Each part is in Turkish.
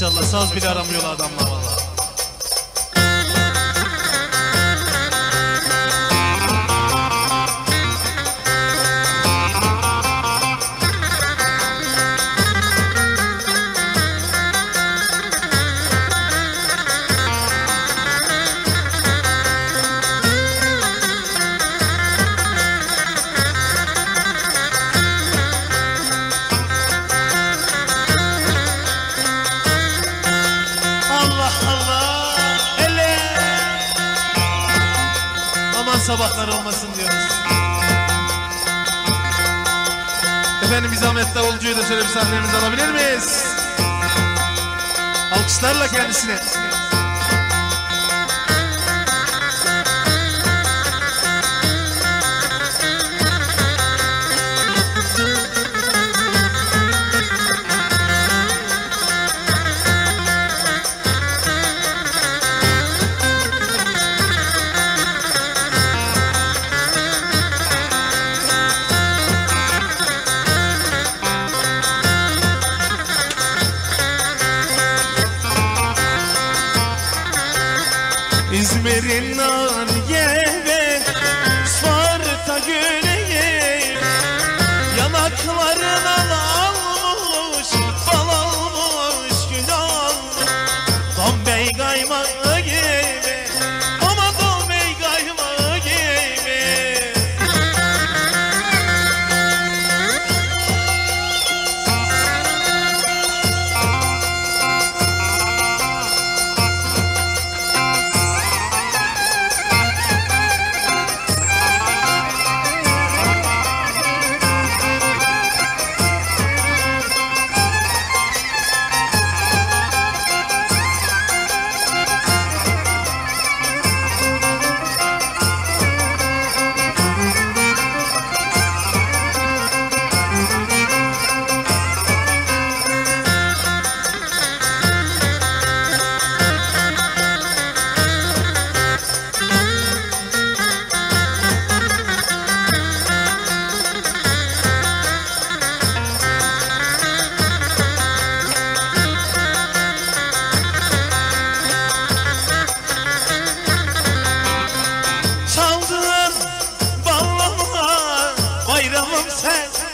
Maşallah saz bile aramıyor adamlar valla. Sabahlar olmasın diyoruz. Efendim biz Ahmet Davulcu'yu da şöyle bir sahnemize alabilir miyiz? Alkışlarla kendisine. Yeah. says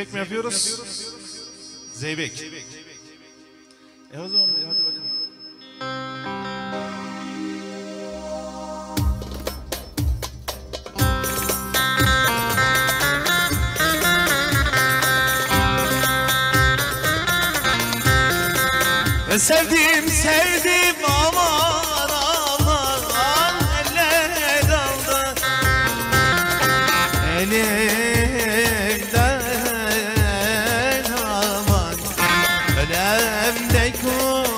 Zeybek mi yapıyoruz? Zeybek. E o zaman hadi bakalım. Sevdim sevdim aman ولم نكون